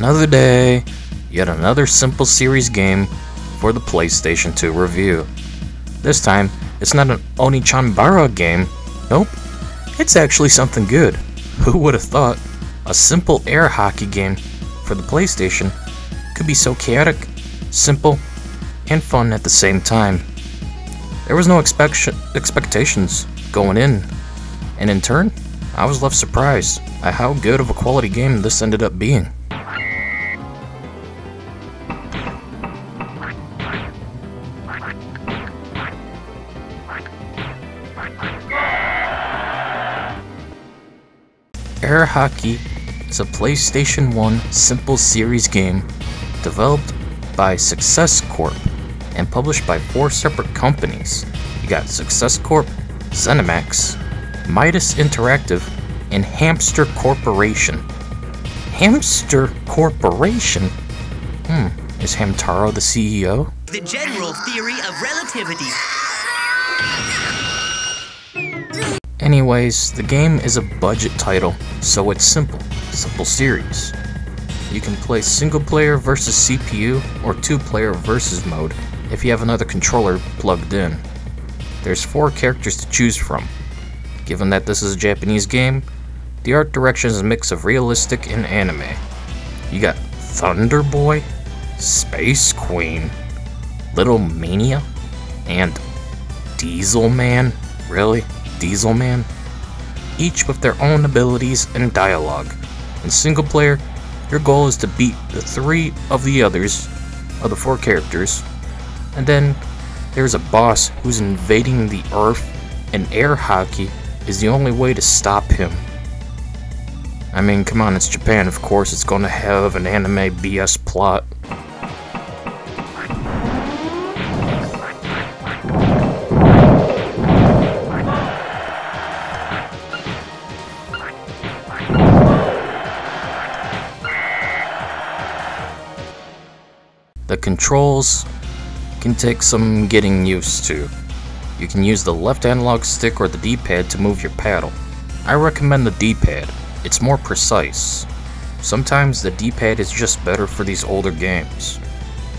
Another day, yet another simple series game for the PlayStation 2 review. This time, it's not an Onechanbara game. Nope, it's actually something good. Who would have thought a simple air hockey game for the PlayStation could be so chaotic, simple, and fun at the same time? There was no expect- expectations going in, and in turn, I was left surprised at how good of a quality game this ended up being. Air Hockey is a PlayStation 1 simple series game developed by Success Corp and published by four separate companies. You got Success Corp, ZeniMax, Midas Interactive, and Hamster Corporation. Hamster Corporation? Hmm, is Hamtaro the CEO? The general theory of relativity. Anyways, the game is a budget title, so it's simple. Simple series. You can play single player versus CPU or two player versus mode if you have another controller plugged in. There's four characters to choose from. Given that this is a Japanese game, the art direction is a mix of realistic and anime. You got Thunder Boy, Space Queen, Little Mania, and Diesel Man? Really? Diesel Man? Each with their own abilities and dialogue. In single player, your goal is to beat the three of the others of the four characters, and then there's a boss who's invading the Earth, and air hockey is the only way to stop him. I mean, come on, it's Japan, of course, it's gonna have an anime BS plot. Controls can take some getting used to. You can use the left analog stick or the D-pad to move your paddle. I recommend the D-pad, it's more precise. Sometimes the D-pad is just better for these older games.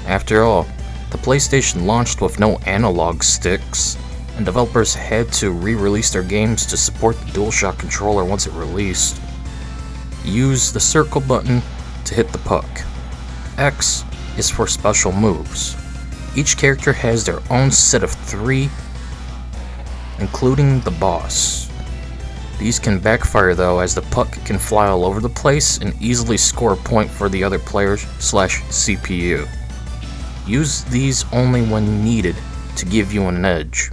After all, the PlayStation launched with no analog sticks, and developers had to re-release their games to support the DualShock controller once it released. Use the circle button to hit the puck. X is for special moves. Each character has their own set of three, including the boss. These can backfire though, as the puck can fly all over the place and easily score a point for the other players slash CPU. Use these only when needed to give you an edge.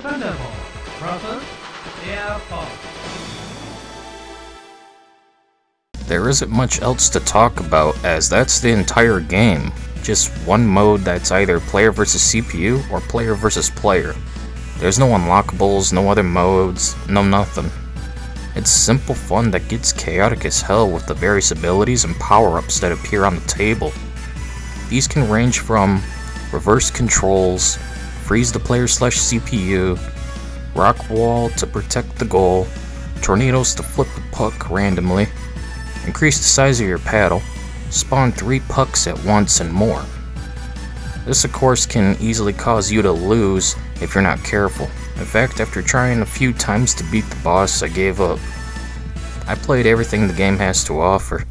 Thunderbolt. There isn't much else to talk about as that's the entire game. Just one mode that's either player versus CPU or player versus player. There's no unlockables, no other modes, no nothing. It's simple fun that gets chaotic as hell with the various abilities and power-ups that appear on the table. These can range from reverse controls, freeze the player slash CPU, rock wall to protect the goal, tornadoes to flip the puck randomly, increase the size of your paddle, spawn three pucks at once, and more. This, of course, can easily cause you to lose if you're not careful. In fact, after trying a few times to beat the boss, I gave up. I played everything the game has to offer.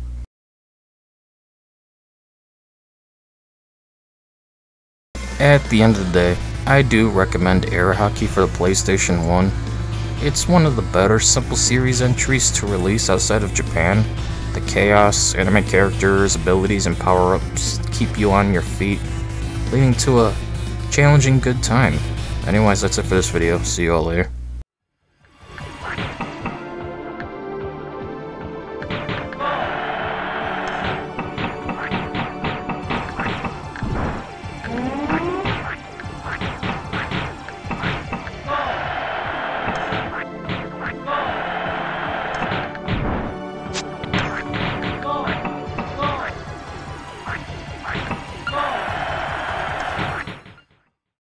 At the end of the day, I do recommend Air Hockey for the PlayStation 1. It's one of the better simple series entries to release outside of Japan. The chaos, anime characters, abilities, and power ups keep you on your feet, leading to a challenging good time. Anyways, that's it for this video. See you all later.